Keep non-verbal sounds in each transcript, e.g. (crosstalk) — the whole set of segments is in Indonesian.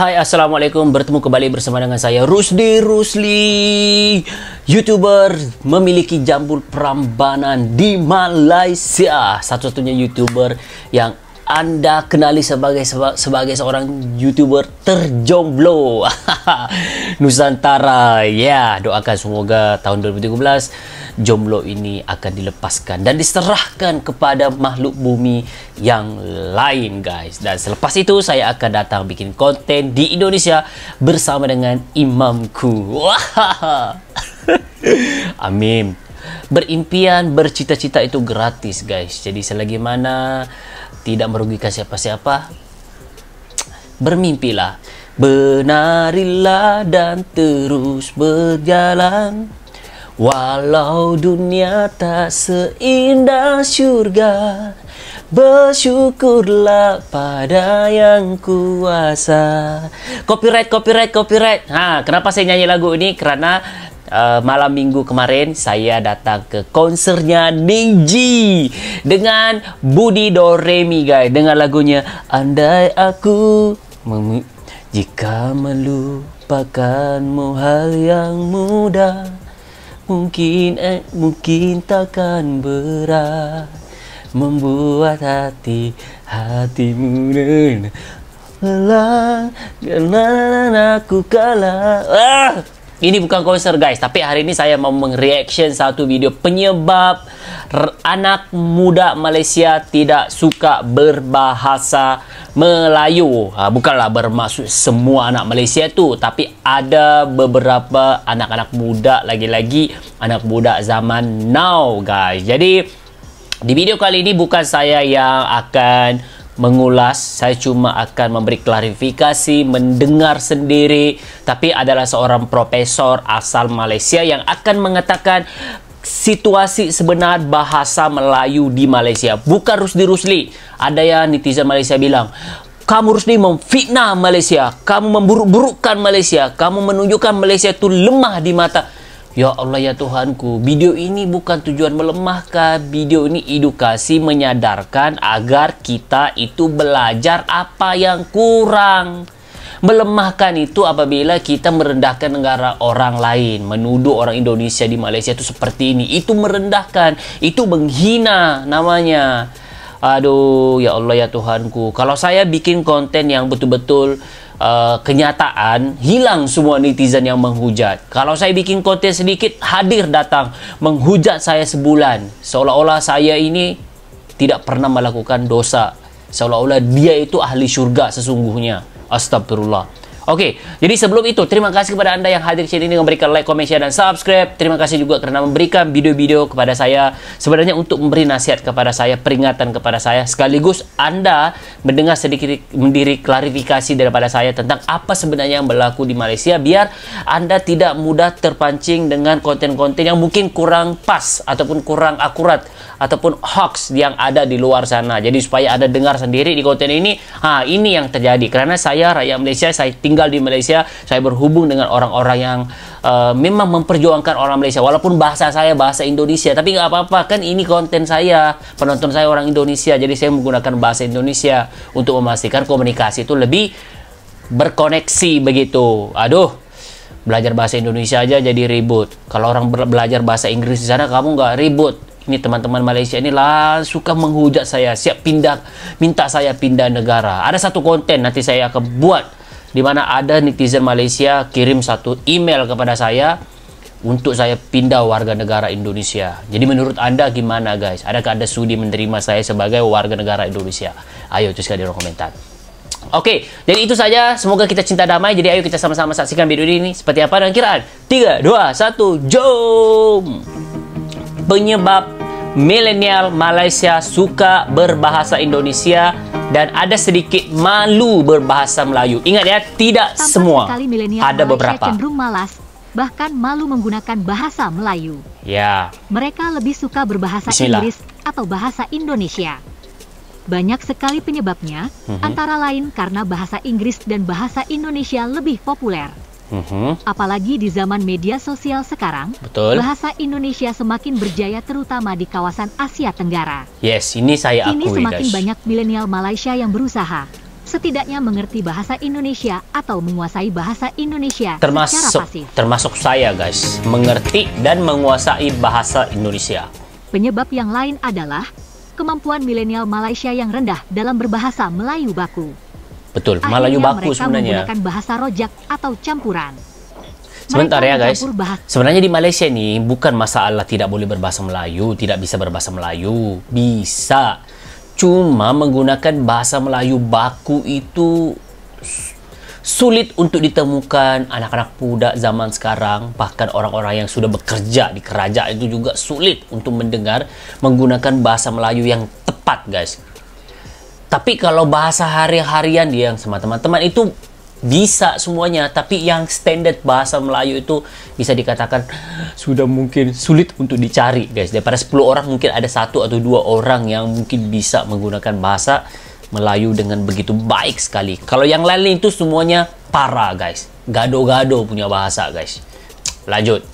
Hai Assalamualaikum. Bertemu kembali bersama dengan saya Rusdi Rusli. Youtuber memiliki jambul perambanan di Malaysia. Satu-satunya Youtuber yang anda kenali sebagai sebagai seorang youtuber terjomblo. (laughs) Nusantara. Ya doakan semoga tahun 2013 jomblo ini akan dilepaskan dan diserahkan kepada makhluk bumi yang lain guys. Dan selepas itu saya akan datang bikin konten di Indonesia bersama dengan imamku. (laughs) Amin berimpian bercita-cita itu gratis guys. Jadi selagi mana tidak merugikan siapa-siapa bermimpilah. Benarilah dan terus berjalan. Walau dunia tak seindah surga bersyukurlah pada yang kuasa. Copyright copyright copyright. Ha kenapa saya nyanyi lagu ini? Kerana uh, malam minggu kemarin saya datang ke konsernya Ningji dengan Budi Doremi guys. Dengan lagunya Andai aku jika melupakanmu hal yang mudah mungkin eh, mungkin takkan berat membuat hati hatimu lelah karena aku kalah. Ah! Ini bukan konser guys, tapi hari ini saya mau mengreaction satu video penyebab anak muda Malaysia tidak suka berbahasa Melayu. Ha, bukanlah bermaksud semua anak Malaysia tu, tapi ada beberapa anak-anak muda lagi-lagi anak muda zaman now guys. Jadi di video kali ini bukan saya yang akan mengulas, saya cuma akan memberi klarifikasi, mendengar sendiri, tapi adalah seorang profesor asal Malaysia yang akan mengatakan situasi sebenar bahasa Melayu di Malaysia. Bukan Rusdi Rusli. Ada yang netizen Malaysia bilang, kamu Rusdi memfitnah Malaysia, kamu memburuk-burukkan Malaysia, kamu menunjukkan Malaysia itu lemah di mata Ya Allah ya Tuhanku, video ini bukan tujuan melemahkan, video ini edukasi menyadarkan agar kita itu belajar apa yang kurang. Melemahkan itu apabila kita merendahkan negara orang lain, menuduh orang Indonesia di Malaysia itu seperti ini. Itu merendahkan, itu menghina namanya. Aduh, ya Allah ya Tuhanku. Kalau saya bikin konten yang betul-betul uh, kenyataan hilang semua netizen yang menghujat. Kalau saya bikin konten sedikit hadir datang menghujat saya sebulan seolah-olah saya ini tidak pernah melakukan dosa. Seolah-olah dia itu ahli syurga sesungguhnya. Astagfirullah. Okey, jadi sebelum itu terima kasih kepada anda yang hadir di sini memberikan like, komen, share dan subscribe. Terima kasih juga kerana memberikan video-video kepada saya sebenarnya untuk memberi nasihat kepada saya, peringatan kepada saya sekaligus anda mendengar sedikit mendiri klarifikasi daripada saya tentang apa sebenarnya yang berlaku di Malaysia biar anda tidak mudah terpancing dengan konten-konten yang mungkin kurang pas ataupun kurang akurat ataupun hoax yang ada di luar sana. Jadi supaya anda dengar sendiri di konten ini, ha ini yang terjadi kerana saya rakyat Malaysia, saya tinggal di Malaysia, saya berhubung dengan orang-orang yang uh, memang memperjuangkan orang Malaysia. Walaupun bahasa saya bahasa Indonesia, tapi nggak apa-apa kan ini konten saya, penonton saya orang Indonesia, jadi saya menggunakan bahasa Indonesia untuk memastikan komunikasi itu lebih berkoneksi begitu. Aduh, belajar bahasa Indonesia aja jadi ribut. Kalau orang belajar bahasa Inggris di sana kamu nggak ribut. Ini teman-teman Malaysia ini lah suka menghujat saya, siap pindah, minta saya pindah negara. Ada satu konten nanti saya akan buat di mana ada netizen Malaysia kirim satu email kepada saya untuk saya pindah warga negara Indonesia. Jadi menurut anda gimana guys? Adakah anda sudi menerima saya sebagai warga negara Indonesia? Ayo tuliskan di kolom komentar. Oke, jadi itu saja. Semoga kita cinta damai. Jadi ayo kita sama-sama saksikan video ini seperti apa dan kiraan. 3, 2, 1, jom! Penyebab milenial Malaysia suka berbahasa Indonesia dan ada sedikit malu berbahasa Melayu. Ingat ya, tidak Tampak semua. Ada beberapa. cenderung malas, bahkan malu menggunakan bahasa Melayu. Ya. Mereka lebih suka berbahasa Bismillah. Inggris atau bahasa Indonesia. Banyak sekali penyebabnya, mhm. -huh. antara lain karena bahasa Inggris dan bahasa Indonesia lebih populer. Uh-huh. Apalagi di zaman media sosial sekarang, Betul. bahasa Indonesia semakin berjaya terutama di kawasan Asia Tenggara. Yes, ini saya akui. Ini semakin guys. banyak milenial Malaysia yang berusaha setidaknya mengerti bahasa Indonesia atau menguasai bahasa Indonesia termasuk secara pasif. termasuk saya guys mengerti dan menguasai bahasa Indonesia penyebab yang lain adalah kemampuan milenial Malaysia yang rendah dalam berbahasa Melayu baku betul Akhirnya Melayu baku mereka sebenarnya menggunakan bahasa rojak atau campuran Sebentar Mereka ya guys. bahasa- Sebenarnya di Malaysia ni bukan masalah tidak boleh berbahasa Melayu, tidak bisa berbahasa Melayu. Bisa. Cuma menggunakan bahasa Melayu baku itu sulit untuk ditemukan anak-anak muda zaman sekarang bahkan orang-orang yang sudah bekerja di kerajaan itu juga sulit untuk mendengar menggunakan bahasa Melayu yang tepat guys tapi kalau bahasa hari-harian dia yang sama teman-teman itu bisa semuanya, tapi yang standar bahasa Melayu itu bisa dikatakan sudah mungkin sulit untuk dicari, guys. Daripada 10 orang mungkin ada satu atau dua orang yang mungkin bisa menggunakan bahasa Melayu dengan begitu baik sekali. Kalau yang lain itu semuanya parah, guys. Gado-gado punya bahasa, guys. Lanjut.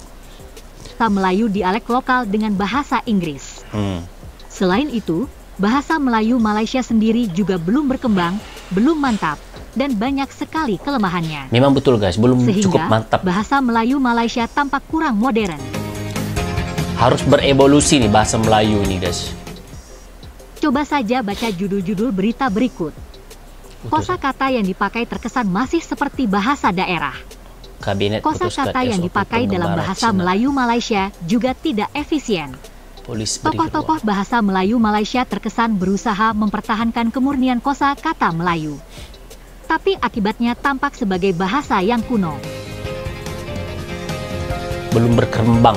Melayu dialek lokal dengan bahasa Inggris. Hmm. Selain itu, bahasa Melayu Malaysia sendiri juga belum berkembang, belum mantap, dan banyak sekali kelemahannya. Memang betul, guys. Belum cukup Sehingga mantap. bahasa Melayu Malaysia tampak kurang modern. Harus berevolusi nih bahasa Melayu ini, guys. Coba saja baca judul-judul berita berikut. Kosa kata yang dipakai terkesan masih seperti bahasa daerah. Kabinet Kosa kata yang dipakai dalam bahasa. Melayu Malaysia juga tidak efisien. Polis Tokoh-tokoh bahasa Melayu Malaysia terkesan berusaha mempertahankan kemurnian kosa kata Melayu. Tapi akibatnya tampak sebagai bahasa yang kuno. belum berkembang.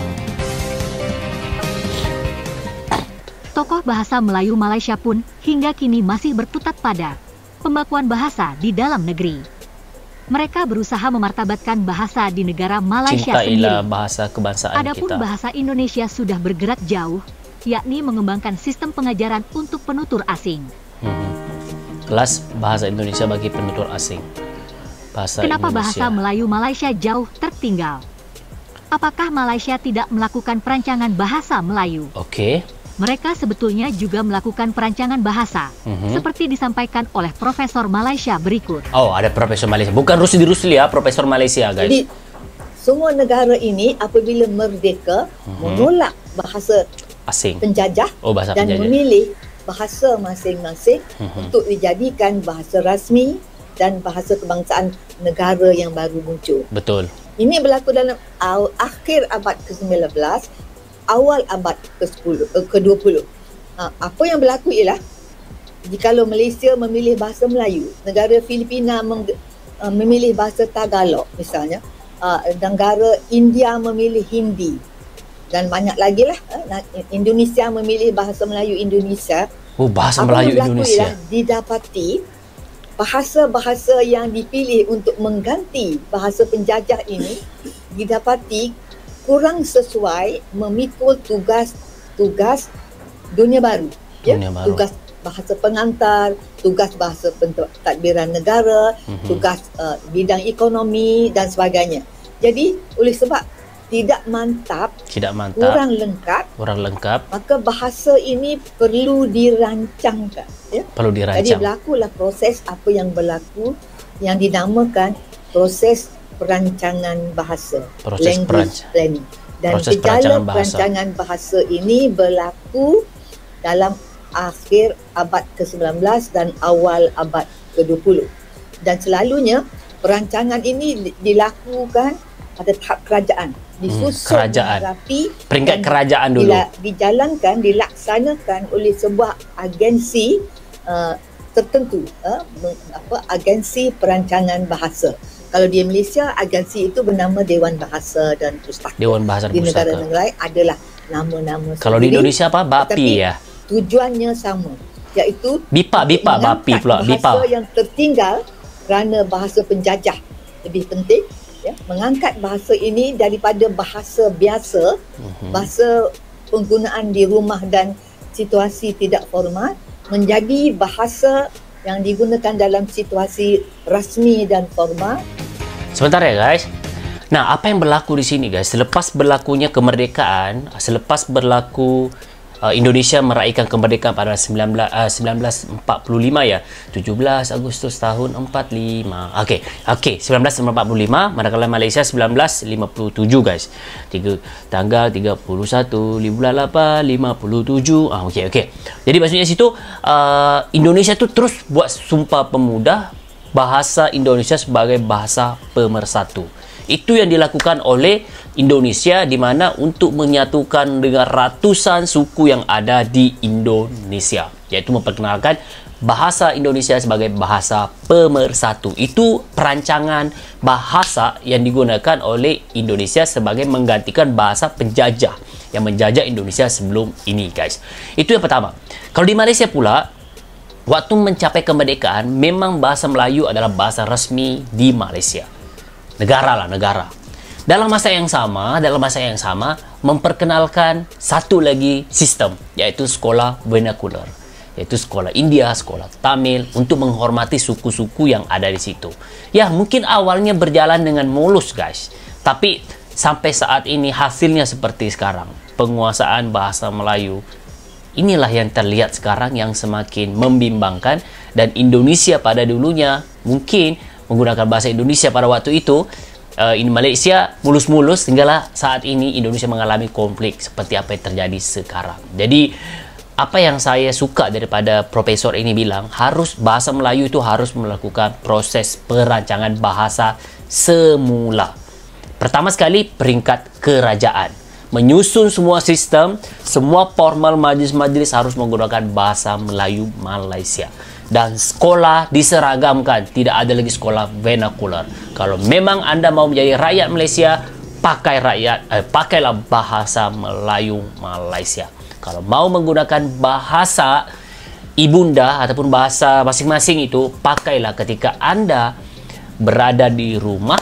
Tokoh bahasa Melayu Malaysia pun hingga kini masih berkutat pada pembakuan bahasa di dalam negeri. Mereka berusaha memartabatkan bahasa di negara Malaysia Cintailah sendiri. bahasa kebangsaan Adapun kita. bahasa Indonesia sudah bergerak jauh, yakni mengembangkan sistem pengajaran untuk penutur asing. Mhm. Kelas bahasa Indonesia bagi penutur asing. Bahasa Kenapa Indonesia. bahasa Melayu Malaysia jauh tertinggal? Apakah Malaysia tidak melakukan perancangan bahasa Melayu? Oke. Mereka sebetulnya juga melakukan perancangan bahasa, Mhm. seperti disampaikan oleh Profesor Malaysia berikut. Oh, ada Profesor Malaysia. Bukan Rusli Rusli ya, Profesor Malaysia, guys. Jadi semua negara ini apabila merdeka menolak bahasa asing. penjajah Oh, bahasa dan penjajah. memilih bahasa masing-masing Mhm. untuk dijadikan bahasa rasmi dan bahasa kebangsaan negara yang baru muncul. Betul. Ini berlaku dalam akhir abad ke-19, awal abad ke-10 eh, ke-20. Ha, apa yang berlaku ialah jikalau Malaysia memilih bahasa Melayu, negara Filipina meng, uh, memilih bahasa Tagalog misalnya, uh, negara India memilih Hindi dan banyak lagi lah na- Indonesia memilih bahasa Melayu Indonesia Oh, bahasa apa Melayu berlaku Indonesia. ialah didapati bahasa-bahasa yang dipilih untuk mengganti bahasa penjajah ini didapati kurang sesuai memikul tugas-tugas dunia baru. Dunia baru. Tugas bahasa pengantar, tugas bahasa pentadbiran negara, Mhm. tugas uh, bidang ekonomi dan sebagainya. Jadi oleh sebab tidak mantap, Tidak mantap. kurang lengkap, Kurang lengkap. maka bahasa ini perlu dirancangkan. Ya? Perlu Jadi dirancang. berlakulah proses apa yang berlaku yang dinamakan proses perancangan bahasa. Proses language peranc- planning. Dan proses gejala perancangan bahasa. perancangan bahasa ini berlaku dalam akhir abad ke-19 dan awal abad ke-20. Dan selalunya perancangan ini di- dilakukan pada tahap kerajaan. Disusun Hmm, kerajaan. rapi Peringkat kerajaan dulu. dila- dijalankan, dilaksanakan oleh sebuah agensi uh, tertentu, uh, apa agensi perancangan bahasa. Kalau di Malaysia, agensi itu bernama Dewan Bahasa dan Pustaka. Dewan Bahasa dan di Pustaka. negara-negara lain adalah nama-nama Kalau di sendiri, Indonesia apa? BAPI ya. Tujuannya sama, iaitu BIPA, BIPA, BAPI pula. BIPA. Bahasa yang tertinggal kerana bahasa penjajah lebih penting ya mengangkat bahasa ini daripada bahasa biasa Mhm. bahasa penggunaan di rumah dan situasi tidak formal menjadi bahasa yang digunakan dalam situasi rasmi dan formal Sebentar ya guys. Nah, apa yang berlaku di sini guys? Selepas berlakunya kemerdekaan, selepas berlaku uh, Indonesia meraihkan kemerdekaan pada 19 uh, 1945 ya. 17 Agustus tahun 45 okey okey 1945 manakala Malaysia 1957 guys. Tiga tanggal 31 bulan 8 57 ah okey okey. Jadi maksudnya situ uh, Indonesia tu terus buat sumpah pemuda bahasa Indonesia sebagai bahasa pemersatu itu yang dilakukan oleh Indonesia di mana untuk menyatukan dengan ratusan suku yang ada di Indonesia iaitu memperkenalkan bahasa Indonesia sebagai bahasa pemersatu. Itu perancangan bahasa yang digunakan oleh Indonesia sebagai menggantikan bahasa penjajah yang menjajah Indonesia sebelum ini guys. Itu yang pertama. Kalau di Malaysia pula waktu mencapai kemerdekaan memang bahasa Melayu adalah bahasa resmi di Malaysia negara lah negara dalam masa yang sama, dalam masa yang sama memperkenalkan satu lagi sistem iaitu sekolah vernacular iaitu sekolah India, sekolah Tamil untuk menghormati suku-suku yang ada di situ. Ya, mungkin awalnya berjalan dengan mulus, guys. Tapi sampai saat ini hasilnya seperti sekarang. Penguasaan bahasa Melayu inilah yang terlihat sekarang yang semakin membimbangkan dan Indonesia pada dulunya mungkin menggunakan bahasa Indonesia pada waktu itu uh, in Malaysia mulus-mulus sehinggalah saat ini Indonesia mengalami konflik seperti apa yang terjadi sekarang. Jadi apa yang saya suka daripada profesor ini bilang harus bahasa Melayu itu harus melakukan proses perancangan bahasa semula. Pertama sekali peringkat kerajaan. Menyusun semua sistem, semua formal majlis-majlis harus menggunakan bahasa Melayu Malaysia dan sekolah diseragamkan. Tidak ada lagi sekolah vernacular. Kalau memang anda mau menjadi rakyat Malaysia pakai rakyat eh, pakailah bahasa Melayu Malaysia. Kalau mau menggunakan bahasa ibunda ataupun bahasa masing-masing itu pakailah ketika anda berada di rumah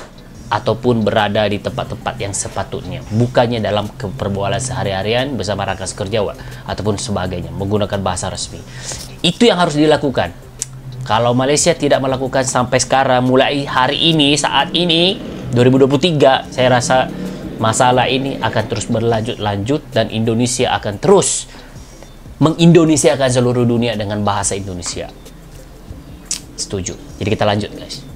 ataupun berada di tempat-tempat yang sepatutnya. Bukannya dalam perbualan sehari-harian bersama rakan sekerja ataupun sebagainya menggunakan bahasa resmi itu yang harus dilakukan kalau Malaysia tidak melakukan sampai sekarang mulai hari ini saat ini 2023 saya rasa masalah ini akan terus berlanjut-lanjut dan Indonesia akan terus mengindonesiakan seluruh dunia dengan bahasa Indonesia setuju jadi kita lanjut guys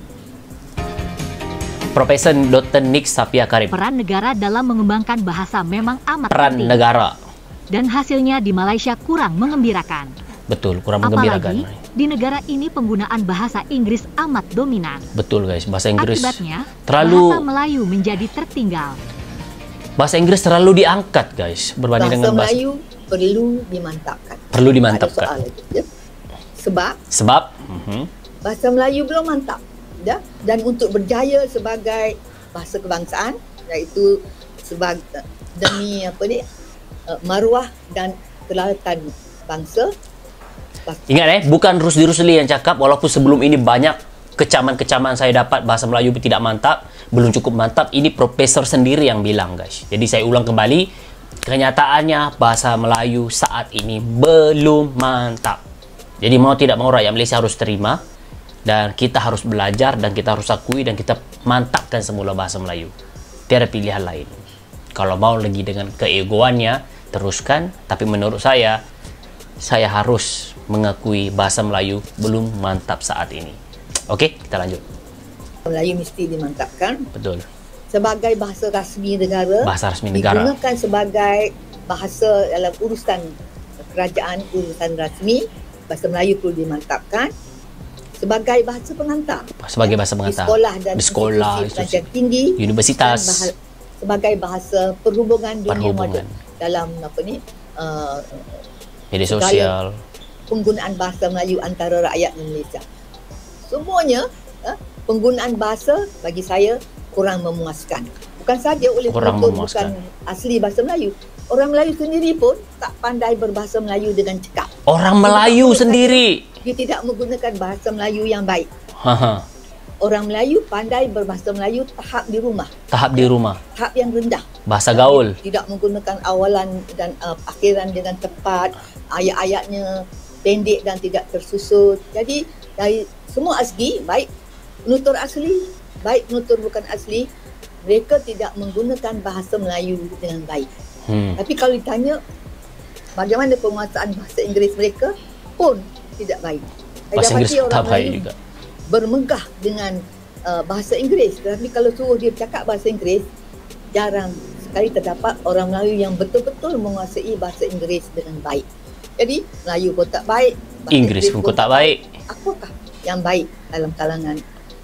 Profesor Dr. Nick Sapia Karim. Peran negara dalam mengembangkan bahasa memang amat Peran penting. negara. Dan hasilnya di Malaysia kurang mengembirakan. Betul, kurang mengembirakan. Apalagi di negara ini penggunaan bahasa Inggris amat dominan. Betul guys, bahasa Inggris. Akibatnya, terlalu bahasa Melayu menjadi tertinggal. Bahasa Inggris terlalu diangkat guys berbanding bahasa dengan bahasa Melayu perlu dimantapkan. Perlu dimantapkan. Ada soal itu, ya? Sebab sebab uh mhm. -huh. bahasa Melayu belum mantap ya dan untuk berjaya sebagai bahasa kebangsaan iaitu sebagai demi apa ni uh, maruah dan kedaulatan bangsa Ingat eh, bukan Rusdi Rusli yang cakap walaupun sebelum ini banyak kecaman-kecaman saya dapat bahasa Melayu tidak mantap, belum cukup mantap. Ini profesor sendiri yang bilang guys. Jadi saya ulang kembali, kenyataannya bahasa Melayu saat ini belum mantap. Jadi mau tidak mau rakyat Malaysia harus terima dan kita harus belajar dan kita harus akui dan kita mantapkan semula bahasa Melayu tiada pilihan lain kalau mau lagi dengan keegoannya teruskan tapi menurut saya saya harus mengakui bahasa Melayu belum mantap saat ini. Oke kita lanjut. Melayu mesti dimantapkan. Betul. Sebagai bahasa rasmi negara bahasa rasmi negara. digunakan sebagai bahasa dalam urusan kerajaan urusan rasmi bahasa Melayu perlu dimantapkan. Sebagai bahasa pengantar. Sebagai bahasa pengantar. Di sekolah dan di sekolah pendidikan tinggi. universitas. Bahasa, sebagai bahasa perhubungan dunia moden dalam apa ni uh, media sosial penggunaan bahasa Melayu antara rakyat Malaysia semuanya uh, penggunaan bahasa bagi saya kurang memuaskan bukan saja oleh kurang bukan asli bahasa Melayu orang Melayu sendiri pun tak pandai berbahasa Melayu dengan cekap orang Melayu sendiri dia tidak menggunakan bahasa Melayu yang baik. Ha Orang Melayu pandai berbahasa Melayu tahap di rumah. Tahap di rumah. Tahap yang rendah. Bahasa gaul. Tidak menggunakan awalan dan uh, akhiran dengan tepat. Ayat-ayatnya pendek dan tidak tersusun. Jadi dari semua asli baik penutur asli, baik penutur bukan asli, mereka tidak menggunakan bahasa Melayu dengan baik. Hmm. Tapi kalau ditanya bagaimana penguasaan bahasa Inggeris mereka pun tidak baik. Bahasa Inggeris tak baik juga. Bermegah dengan uh, bahasa Inggeris. Tetapi kalau suruh dia bercakap bahasa Inggeris, jarang sekali terdapat orang Melayu yang betul-betul menguasai bahasa Inggeris dengan baik. Jadi Melayu pun tak baik, bahasa Inggris pun tak baik. Apakah yang baik dalam kalangan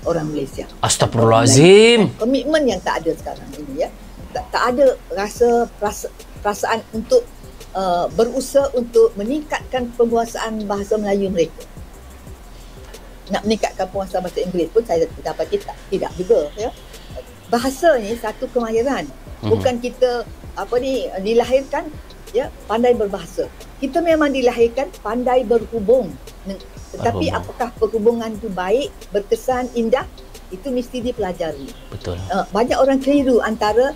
orang Malaysia? Astagfirullahalazim. Komitmen yang tak ada sekarang ini ya. Tak, tak ada rasa perasa, perasaan untuk uh, berusaha untuk meningkatkan penguasaan bahasa Melayu mereka. Nak meningkatkan penguasaan bahasa Inggeris pun saya dapat tidak tidak juga ya. Bahasa ni satu kemahiran. Mhm. Bukan kita apa ni dilahirkan ya pandai berbahasa. Kita memang dilahirkan pandai berhubung. Tetapi Berhubung. apakah perhubungan itu baik, berkesan, indah? Itu mesti dipelajari Betul. uh, banyak orang keliru antara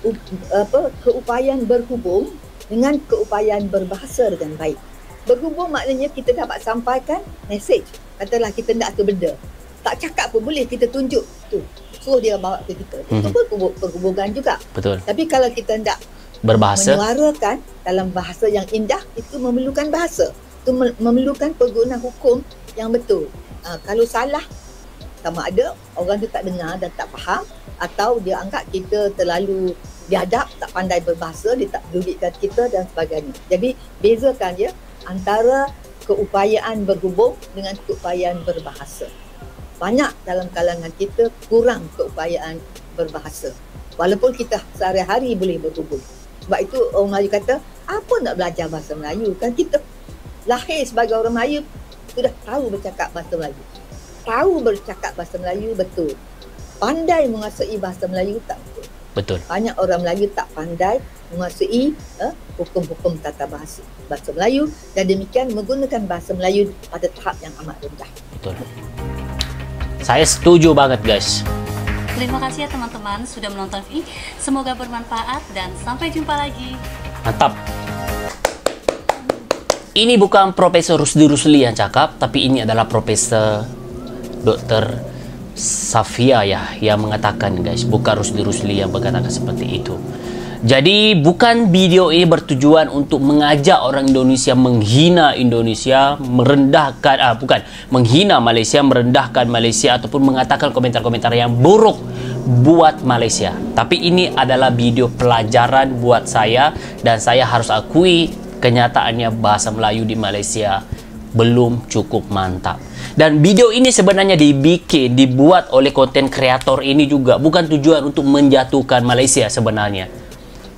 up, apa keupayaan berhubung dengan keupayaan berbahasa dengan baik. Berhubung maknanya kita dapat sampaikan message. Katalah kita nak satu benda. Tak cakap pun boleh kita tunjuk tu. Suruh dia bawa ke kita. Itu Mhm. pun perhubung- perhubungan juga. Betul. Tapi kalau kita nak Berbahasa. menyuarakan dalam bahasa yang indah itu memerlukan bahasa. Itu me- memerlukan penggunaan hukum yang betul. Uh, kalau salah sama ada orang tu tak dengar dan tak faham atau dia anggap kita terlalu biadab, tak pandai berbahasa, dia tak pedulitkan kita dan sebagainya. Jadi bezakan ya antara keupayaan berhubung dengan keupayaan berbahasa. Banyak dalam kalangan kita kurang keupayaan berbahasa. Walaupun kita sehari-hari boleh berhubung. Sebab itu orang Melayu kata, apa nak belajar bahasa Melayu? Kan kita lahir sebagai orang Melayu sudah tahu bercakap bahasa Melayu. Tahu bercakap bahasa Melayu betul. Pandai menguasai bahasa Melayu tak betul. Betul. Banyak orang Melayu tak pandai menguasai eh, hukum-hukum tata bahasa bahasa Melayu dan demikian menggunakan bahasa Melayu pada tahap yang amat rendah. Betul. Saya setuju banget guys. Terima kasih ya teman-teman sudah menonton ini. Semoga bermanfaat dan sampai jumpa lagi. Mantap. Ini bukan Profesor Rusdi Rusli yang cakap, tapi ini adalah Profesor Dr. Safia ya yang mengatakan guys, bukan Rusdi Rusli yang mengatakan seperti itu. Jadi bukan video ini bertujuan untuk mengajak orang Indonesia menghina Indonesia, merendahkan ah bukan, menghina Malaysia, merendahkan Malaysia ataupun mengatakan komentar-komentar yang buruk buat Malaysia. Tapi ini adalah video pelajaran buat saya dan saya harus akui kenyataannya bahasa Melayu di Malaysia belum cukup mantap. Dan video ini sebenarnya dibikin, dibuat oleh konten kreator ini juga bukan tujuan untuk menjatuhkan Malaysia sebenarnya.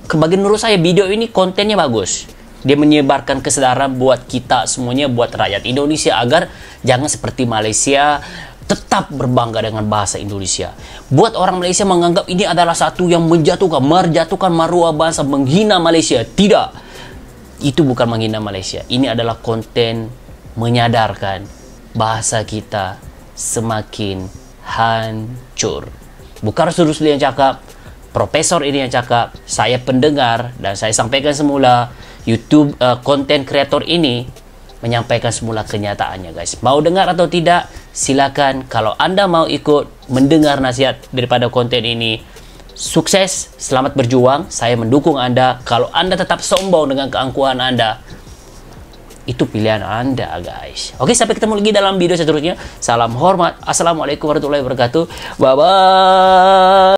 Bagi menurut saya video ini kontennya bagus. Dia menyebarkan kesedaran buat kita semuanya, buat rakyat Indonesia agar jangan seperti Malaysia tetap berbangga dengan bahasa Indonesia. Buat orang Malaysia menganggap ini adalah satu yang menjatuhkan, merjatuhkan maruah bangsa, menghina Malaysia. Tidak. Itu bukan menghina Malaysia. Ini adalah konten menyadarkan bahasa kita semakin hancur. Bukan Rasul Rusli yang cakap, profesor ini yang cakap, saya pendengar dan saya sampaikan semula YouTube uh, content creator ini menyampaikan semula kenyataannya guys. Mau dengar atau tidak, silakan. Kalau Anda mau ikut mendengar nasihat daripada konten ini, sukses, selamat berjuang. Saya mendukung Anda. Kalau Anda tetap sombong dengan keangkuhan Anda, itu pilihan Anda, guys. Oke, sampai ketemu lagi dalam video seterusnya. Salam hormat. Assalamualaikum warahmatullahi wabarakatuh. Bye bye.